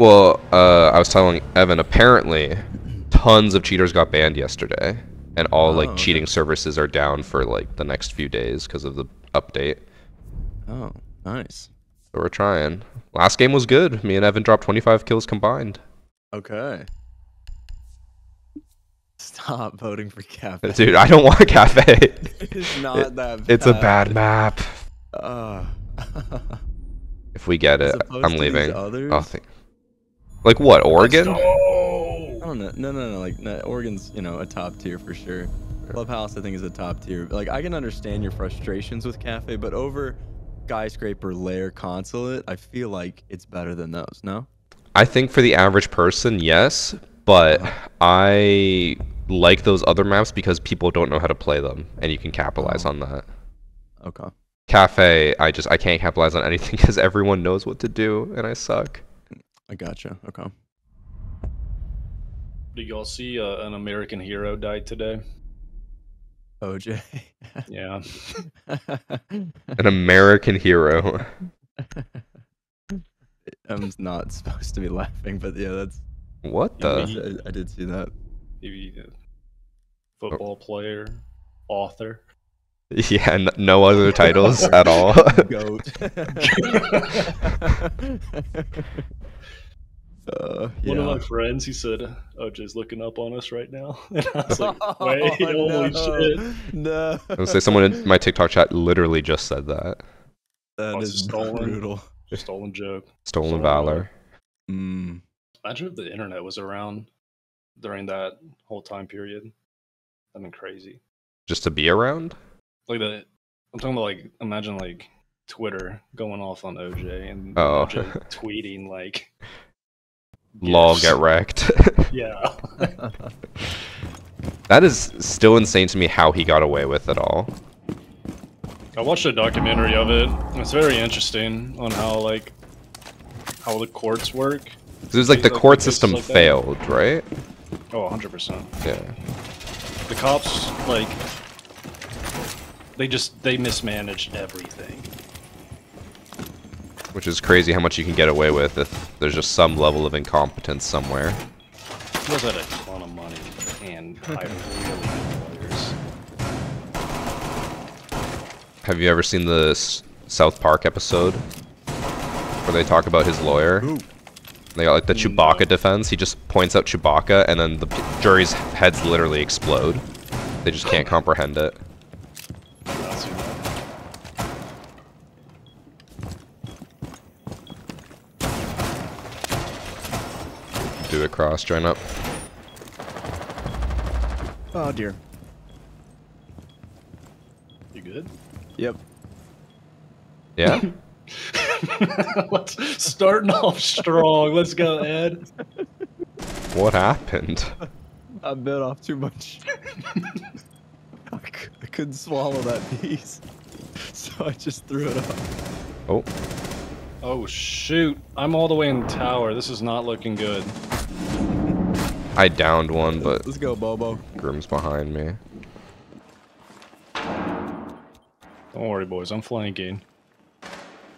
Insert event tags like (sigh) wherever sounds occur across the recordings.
Well, uh, I was telling Evan. Apparently, tons of cheaters got banned yesterday, and all Oh, like okay. cheating services are down for like the next few days because of the update. Oh, nice. So we're trying. Last game was good. Me and Evan dropped 25 kills combined. Okay. Stop voting for cafe. (laughs) Dude, I don't want a cafe. (laughs) it's not that. It's a bad map. Uh, (laughs) If we get As it, I'm leaving. others? Oh, thank- like what? Oregon? I don't know. No, no, no. Like no, Oregon's, you know, a top tier for sure. Clubhouse, I think, is a top tier. Like I can understand your frustrations with cafe, but over skyscraper Lair consulate, I feel like it's better than those. No. I think for the average person, yes, but uh-huh. I like those other maps because people don't know how to play them, and you can capitalize Oh. on that. Okay. Cafe, I just I can't capitalize on anything (laughs) because everyone knows what to do, and I suck. I gotcha. Okay. Did y'all see uh, an American hero died today? OJ. Yeah. (laughs) An American hero. (laughs) I'm not supposed to be laughing, but yeah, that's. What Yeah, the? I, I did see that. Maybe a football player, author. (laughs) Yeah, n- no other titles at all. Goat. Uh, One of my friends, he said, OJ's looking up on us right now. (laughs) And I was (laughs) like, Oh, wait, holy no. shit. No. I would say someone in my TikTok chat literally just said that. That Oh, is stolen. brutal. Stolen joke. Stolen Stolen valor. Mm. Imagine if the internet was around during that whole time period. That'd been crazy. Just to be around? Like the, I'm talking about like, imagine like Twitter going off on OJ and Oh. OJ (laughs) tweeting like, Lol, gifs. get wrecked. (laughs) Yeah. (laughs) that is still insane to me how he got away with it all. I watched a documentary of it. It's very interesting on how like how the courts work. It was like the Like, court system like failed, right? Oh, 100%. Yeah. The cops like they just they mismanaged everything. Which is crazy how much you can get away with if there's just some level of incompetence somewhere. He also had a ton of money and (laughs) hired really good lawyers. Have you ever seen the S- South Park episode where they talk about his lawyer? Ooh. They got like the No. Chewbacca defense. He just points out Chewbacca, and then the p- jury's heads literally explode. They just can't comprehend it. I've not seen that. Do a cross, join up. Oh dear. You good? Yep. Yeah? (laughs) Let's starting off strong. Let's go, Ed. what happened? I bit off too much. (laughs) I, c- I couldn't swallow that piece, (laughs) so I just threw it up. Oh, Oh shoot! I'm all the way in the tower. This is not looking good. I downed one, but Let's go, Bobo. Grim's behind me. Don't worry, boys. I'm flanking.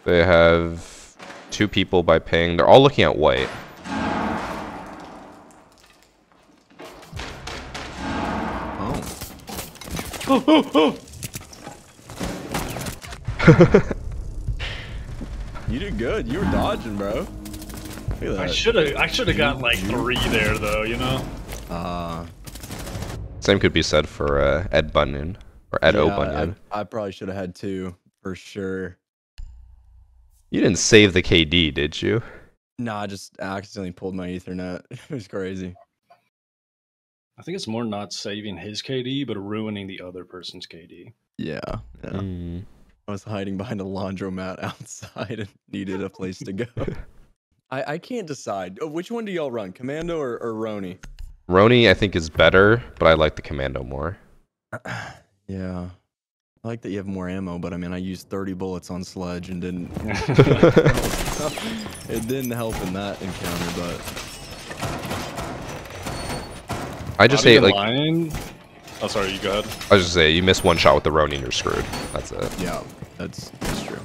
They have two people by ping. They're all looking at white. Oh. (laughs) You did good. You were dodging, bro. Look at I should have. I should have gotten like three there, though. You know. Uh, Same could be said for uh, Ed Bunyan or Ed yeah, O'Bunyan. I, I probably should have had two for sure. You didn't save the KD, did you? Nah, I just accidentally pulled my Ethernet. (laughs) it was crazy. I think it's more not saving his KD, but ruining the other person's KD. Yeah. yeah. Mm. I was hiding behind a laundromat (laughs) outside and needed a place to go. (laughs) I, I can't decide. Oh, which one do y'all run, Commando or, or Roni? Roni, I think, is better, but I like the Commando more. (clears throat) Yeah. I like that you have more ammo, but I mean, I used 30 bullets on Sledge and didn't. (laughs) it didn't help in that encounter, but I just Not hate like lying. Oh, sorry. You go ahead. I was just say you miss one shot with the Roni and you're screwed. That's it. yeah, that's, that's true.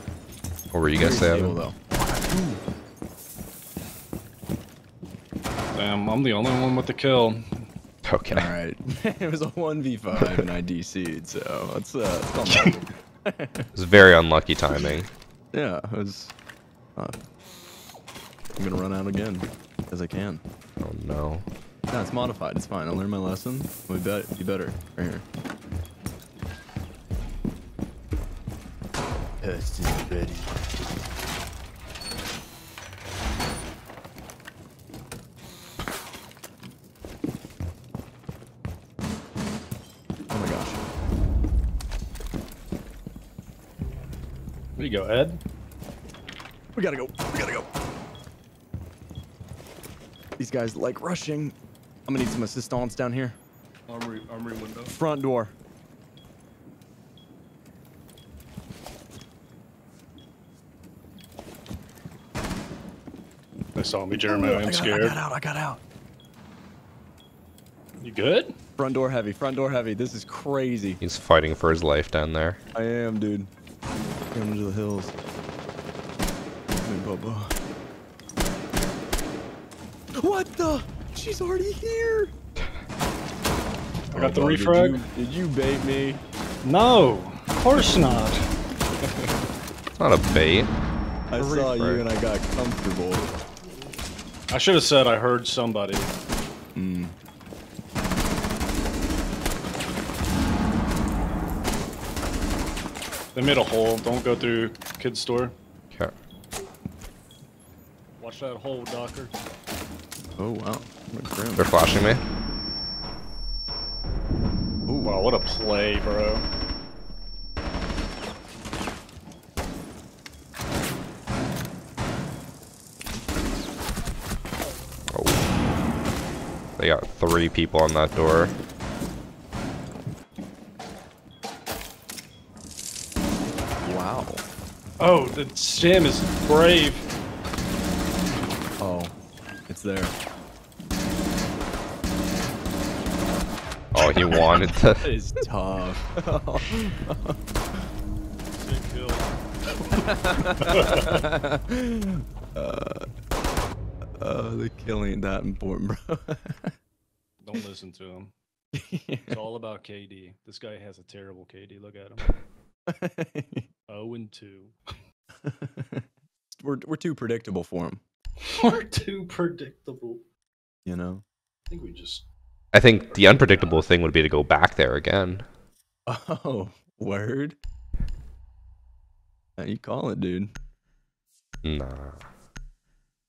What were you guys Very saying? stable, though. Damn, I'm the only one with the kill. Okay. All right. (laughs) it was a 1v5 and I DC'd, so let's, uh, let's call him out. It was very unlucky timing. Yeah, it was. Uh, I'm gonna run out again, as I can. Oh no. No, it's modified. It's fine. I learned my lesson. We bet be better. Right here. Test is ready. Oh my gosh. There you go, Ed. We gotta go. We gotta go. These guys like rushing. I'm gonna need some assistance down here. Armory, armory window. Front door. They saw me, Jeremy. I I'm got- scared. I got out. I got out. You good? Front door heavy. Front door heavy. This is crazy. He's fighting for his life down there. I am, dude. Going into the hills. Hey, Bubba. What the? She's already here. I got the Bubba, refrag. Did you, did you bait me? No, of course not. It's not a bait. I A saw you and I got comfortable. I should have said I heard somebody. Hmm. They made a hole. Don't go through kid's store. Okay. Watch that hole, Docker. Oh wow. They're flashing me. Ooh, Wow, what a play, bro. Oh. They got three people on that door. Oh, the Sam is brave. Oh, it's there. Oh, he wanted to. That is tough. Sick (laughs) kill. uh, the kill ain't that important, bro. (laughs) Don't listen to him. (laughs) It's all about KD. This guy has a terrible KD. Look at him. 0 (laughs) and 2. (laughs) we're we're too predictable for him, (laughs) We're too predictable. you know. I think we just. I think the unpredictable thing would be to go back there again. Oh, word. How you call it, dude? Nah.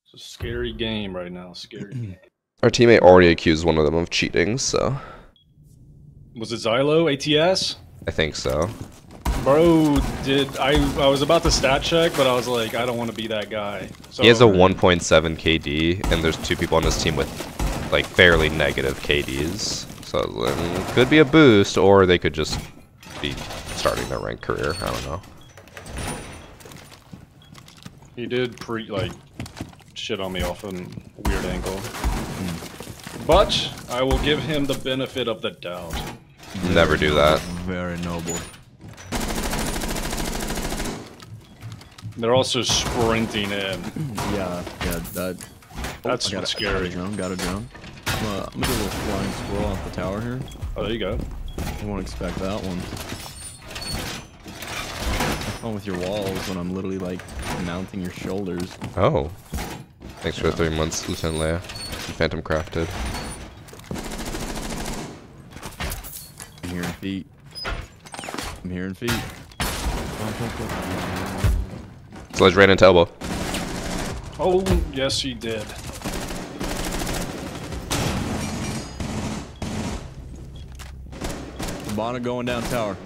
It's a scary game right now. Scary (clears throat) game. Our teammate already accused one of them of cheating, so Was it Xylo ATS? I think so. Bro, did I? I was about to stat check, but I was like, I don't want to be that guy. So He has a 1.7 KD, and there's two people on his team with like fairly negative KDs. So um, could be a boost, or they could just be starting their ranked career. I don't know. He did pre like shit on me off a weird angle. But I will give him the benefit of the doubt. Never do that. Very noble. They're also sprinting in. (clears throat) Yeah, yeah, that. Oh, That's I got what's a, I got a scary. drone, got a drone. I'm gonna, I'm gonna do a little flying squirrel off the tower here. Oh, there you go. You won't expect that one. Have fun with your walls when I'm literally like mounting your shoulders. Oh. Thanks for the three months, Lieutenant Leia. Phantom crafted. I'm hearing feet. I'm hearing feet. Sledge ran into elbow. Oh, yes, he did. Bonnet going down tower.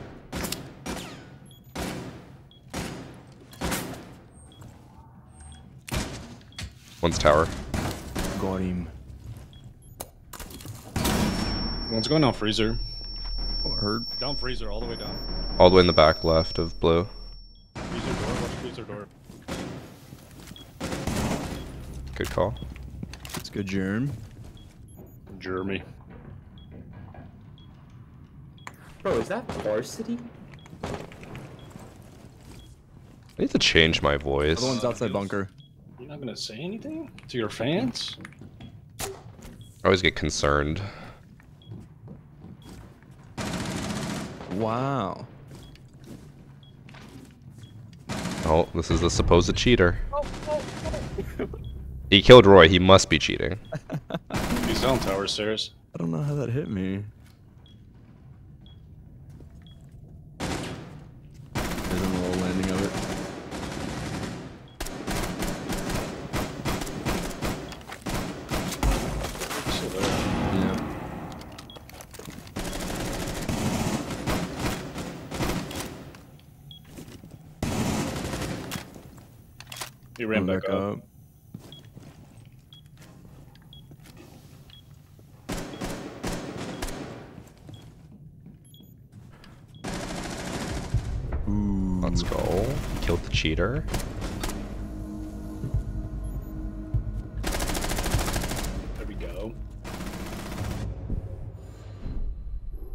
One's tower. Got him. One's going down freezer. Oh, heard. Down freezer, all the way down. All the way in the back left of blue. Freezer door, watch freezer door. Good call. It's good, germ. Jeremy. Bro, is that varsity? I need to change my voice. Other one's outside bunker. You're not gonna say anything to your fans? I always get concerned. Wow. Oh, this is the supposed cheater. Oh, oh, oh. (laughs) He killed Roy. He must be cheating. (laughs) He's on tower stairs. I don't know how that hit me. There's a little landing of it. Still there. Yeah. He ran Coming back, up. Ooh. Let's go. Killed the cheater. There we go.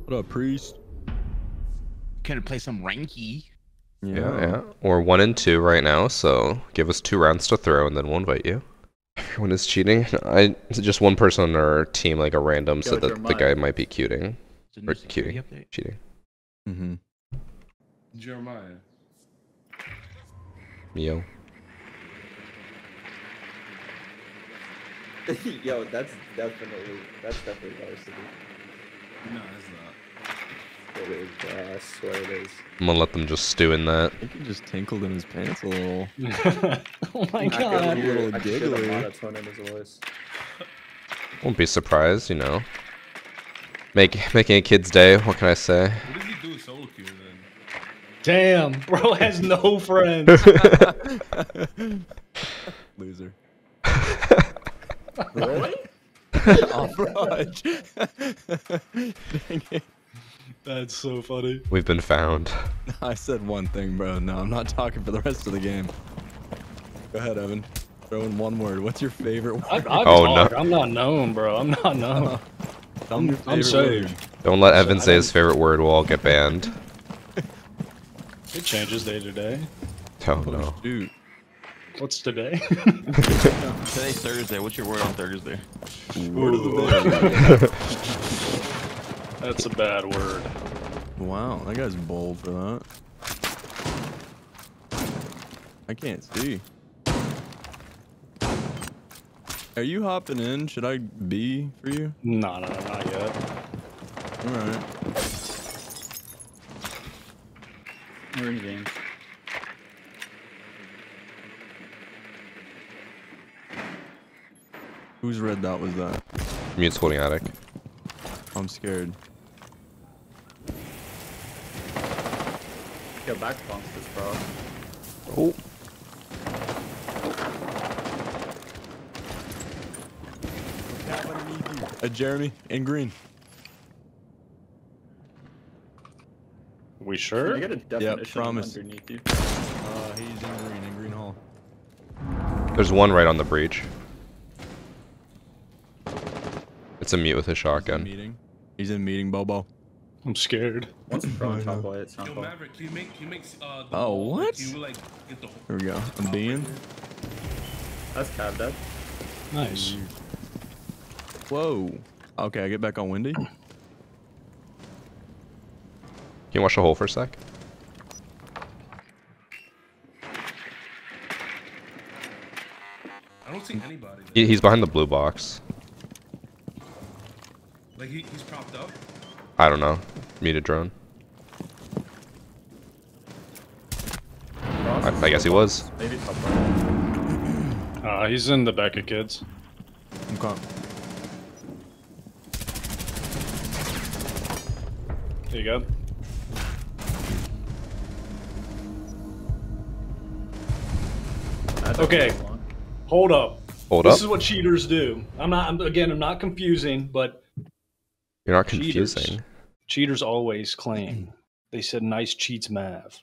What up, priest? Can play some ranky. Yeah, yeah. We're one and two right now, so give us two rounds to throw, and then we'll invite you. (laughs) Everyone is cheating. I just one person on our team, like a random, said that the guy might be cuting It's a new or cuting, cheating. Mm-hmm. Jeremiah. Mio. (laughs) Yo, that's definitely that's definitely varsity. No, it's not. It is, bro. I swear it is. I'm gonna let them just stew in that. I think he just tinkled in his pants a little. (laughs) oh my I god. hear, little I could hear the giggly. monotone in his voice. Won't be surprised, you know. Make making a kid's day. What can I say? What did he do solo queue then? Damn, (laughs) bro has no friends. (laughs) Loser. (laughs) Really? Off Raj. Dang it. That's so funny. We've been found. I said one thing, bro. No, I'm not talking for the rest of the game. Go ahead, Evan. Throw in one word. What's your favorite word? I, I Oh, no. talk. I'm not known, bro. I'm not known. Tell me your I'm favorite word. Don't let Evan say his favorite word. We'll all get banned. It changes day to day. Oh Oh, no. shoot. What's today? (laughs) Today's Thursday. What's your word on Thursday? Word of the (laughs) That's a bad word. Wow, that guy's bold for that. I can't see. Are you hopping in? Should I be for you? No, no, no, not yet. Alright. We're in game. Whose red dot was that? Me Mute's holding attic. I'm scared. Yo, back bumps this, bro. Oh. Uh, Jeremy in green. We sure? I get a definition promise. underneath you? Uh, he's in green, in green hall. There's one right on the breach. It's a mute with his He's in shotgun. meeting. He's in meeting, Bobo. I'm scared. Once pro (laughs) I and top know. it's not Yo. Maverick, can you make, can you make, uh, the Oh, wall, like, what? Can you, like, get the Here we go. I'm top being. right there? That's cab dead. Nice. Whoa. Okay, I get back on Windy. Can you watch the hole for a sec? I don't see anybody. There. He's behind the blue box. Like, he, he's propped up. I don't know. Muted drone. I- I guess he was. box, Maybe top right. Uh, he's in the back of kids. Okay. There you go. Okay. Hold up. Hold this up. This is what cheaters do. I'm not. I'm, again, I'm not confusing, but You're not confusing. cheaters always claim they said nice cheats Mav.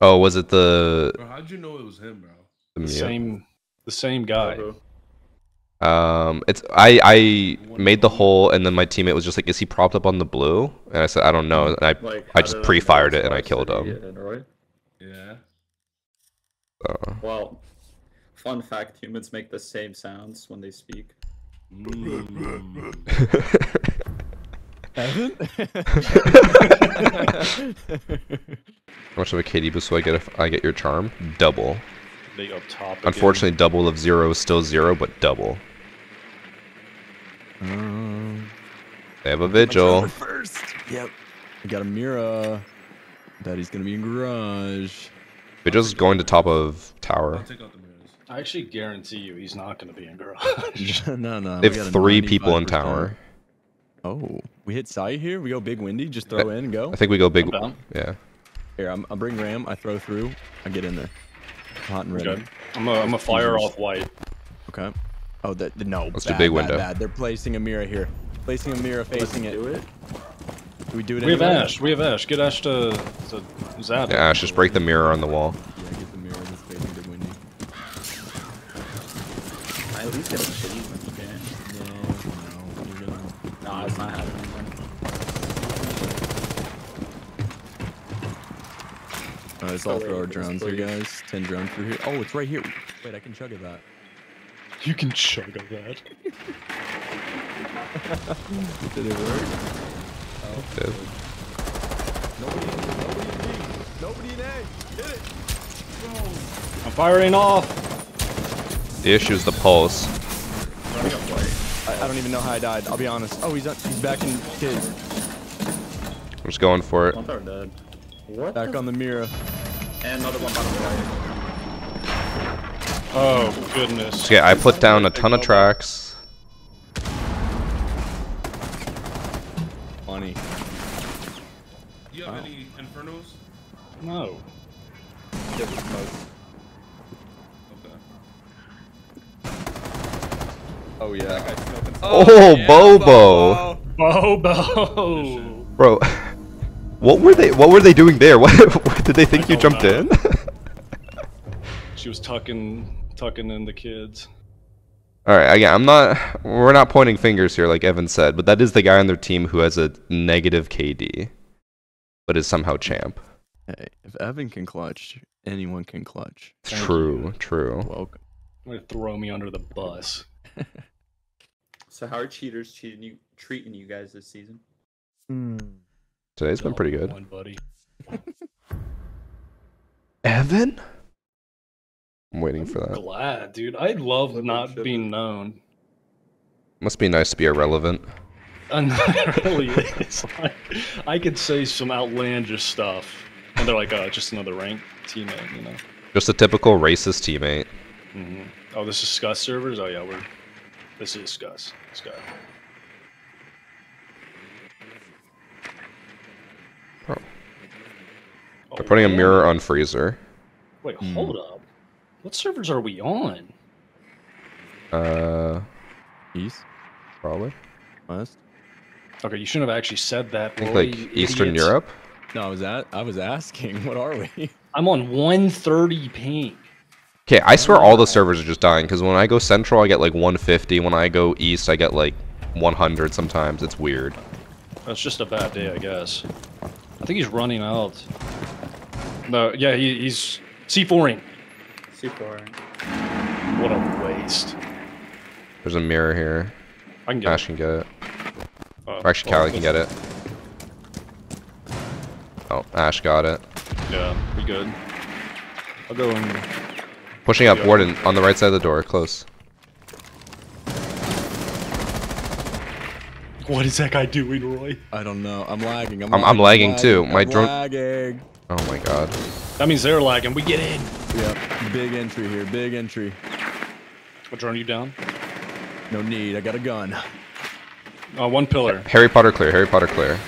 Oh, was it the, Bro, how'd you know it was him, bro? the The same, the same guy. Bro, Um, it's I I made the hole and then my teammate was just like, "Is he propped up on the blue?" And I said, "I don't know." And I Like, I just pre-fired it and I killed him. and Roy? Yeah. So. Well, fun fact: humans make the same sounds when they speak. Evan? How much of a KD boost will I get if I get your charm? Double. They up top. again. Unfortunately, double of zero is still zero, but double. um, They have a vigil. first. Yep. We got a Mira. Daddy's gonna be in garage. Vigil's going to top of I'll tower. I actually guarantee you he's not going to be in garage. (laughs) no, no. They have three people in tower. Oh, we hit site here. We go big windy. Just throw in and go. I think we go big. Yeah. Here, I'm, I'll bring Ram. I throw through. I get in there. Hot and ready. Good. I'm a, I'm a fire off white. Okay. Oh, that the no. Let's do big bad, window. Bad. They're placing a mirror here. Placing a mirror facing it. Do it. Do we do it We have? Ash. We have Ash. Get Ash to, to Zap. Yeah, Ash, just break the mirror on the wall. Yeah, get the mirror that's facing big windy. I at least get a shitty when you. No, no, you're gonna. Nah, it's not happening. Uh, let's all throw our drones here, guys. Ten drones through here. Oh, it's right here. Wait, I can chug at that. You can chug of that. (laughs) Did it work? Dude. Nobody, nobody in B. Nobody in A. Hit it. I'm firing off. The issue is the pulse. Running up white. I, I don't even know how I died. I'll be honest. Oh, he's he's back in kids. I'm just going for it. One tower dead. What? Back on the mirror. And another one bottom right. Oh, goodness. So yeah, I put down a ton of tracks. Funny. Do you have any infernos? No. Give it smoke. Okay. Oh yeah. Oh, Bobo, Bobo. bro. (laughs) What were they? What were they doing there? (laughs) What, what did they think you jumped know. in? (laughs) She was tucking tucking in the kids. All right, again, I'm not. We're not pointing fingers here, like Evan said, but that is the guy on their team who has a negative KD, but is somehow champ. Hey, if Evan can clutch, anyone can clutch. Thank true, you. true. Welcome. I'm gonna throw me under the bus. So how are cheaters cheating you, treating you guys this season? Today's been pretty good. One buddy. (laughs) Evan? I'm waiting for that. Glad, dude. I love Flip not flip it. being known. Must be nice to be irrelevant. It (laughs) really is. Like, I could say some outlandish stuff, and they're like, "Oh, just another ranked teammate," you know. Just a typical racist teammate. hmm Oh, this is Scus servers. Oh yeah, we're. This is Scus. This guy. Oh. Oh, They're putting a mirror on freezer. Wait, hold up. What servers are we on? Uh, East, probably. west. Okay, you shouldn't have actually said that. I think like you Eastern idiots. Europe. No, I was at. I was asking. (laughs) What are we? I'm on 130 ping. Okay, I swear all the servers are just dying because when I go central, I get like 150. When I go east, I get like 100 sometimes. It's weird. That's just a bad day, I guess. I think he's running out. No, yeah, he, he's C4ing. C4ing. What a waste. There's a mirror here. I can get Ash can get it. uh, Or actually, well, Kali can get it. Oh, Ash got it. Yeah, we good. I'll go and. Pushing up, Warden, on the right side of the door, close. What is that guy doing, Roy? I don't know. I'm lagging. I'm, I'm- I'm lagging too. My I'm drone- lagging. Oh my god. That means they're lagging. We get in. Yep. Big entry here. Big entry. What drone are you down? No need. I got a gun. Uh, one pillar, Harry Potter clear, Harry Potter clear.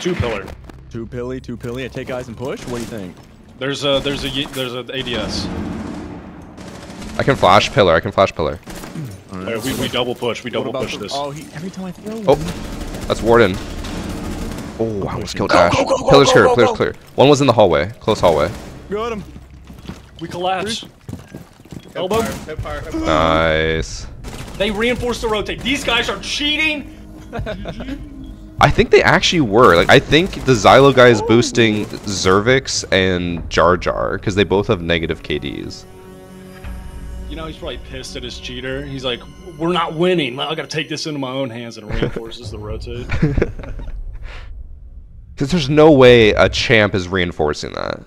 two pillar. Two pilly. Two pilly. I take eyes and push. What do you think? There's a there's a there's a ADS. I can flash pillar, I can flash pillar. All Uh, we, we double push. We double push this. Oh, he, every time I throw Oh, one. that's Warden. Oh, I almost killed Go, Ash. go, go, go, Pillar's go, clear, pillar's clear. One was in the hallway, close hallway. Got him. We collapse. Hip Elbow. fire, hip fire, hip fire. Nice. They reinforced the rotate. These guys are cheating. I think they actually were. Like, I think the Xylo guy is boosting Zervix and Jar Jar because they both have negative KDs. You know he's probably pissed at his cheater. He's like, we're not winning. I gotta take this into my own hands and reinforces the rotate. (laughs) Because there's no way a champ is reinforcing that.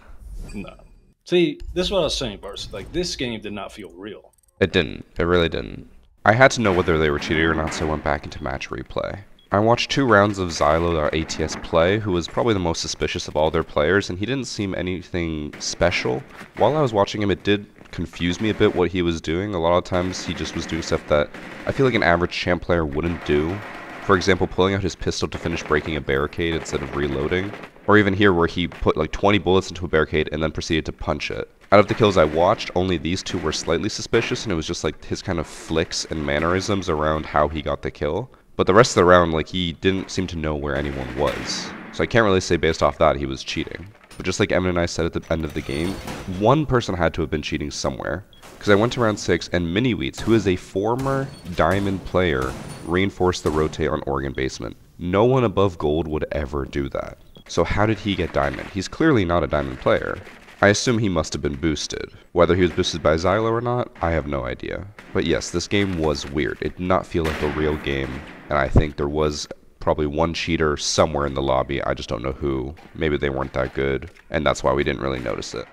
No. See, this is what I was saying, Bars. Like this game did not feel real. It didn't. It really didn't. I had to know whether they were cheating or not, so I went back into match replay. I watched two rounds of Xylo, our ATS play, who was probably the most suspicious of all their players, and he didn't seem anything special. While I was watching him, it did confuse me a bit what he was doing. A lot of times he just was doing stuff that I feel like an average champ player wouldn't do. For example, pulling out his pistol to finish breaking a barricade instead of reloading. Or even here where he put like 20 bullets into a barricade and then proceeded to punch it. Out of the kills I watched, only these two were slightly suspicious and it was just like his kind of flicks and mannerisms around how he got the kill. But the rest of the round, like he didn't seem to know where anyone was. So I can't really say based off that he was cheating. But just like Emin and I said at the end of the game, one person had to have been cheating somewhere. Because I went to round 6 and Mini Miniweets, who is a former Diamond player, reinforced the rotate on Oregon Basement. No one above Gold would ever do that. So how did he get Diamond? He's clearly not a Diamond player. I assume he must have been boosted. Whether he was boosted by Xylo or not, I have no idea. But yes, this game was weird. It did not feel like a real game, and I think there was probably one cheater somewhere in the lobby. I just don't know who. Maybe they weren't that good, and that's why we didn't really notice it.